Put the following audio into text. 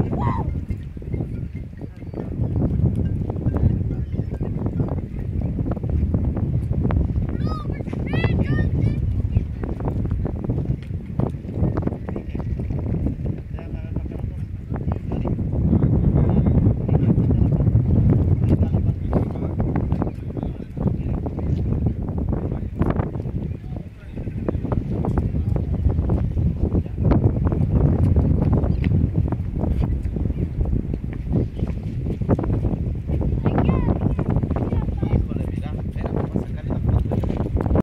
Woo!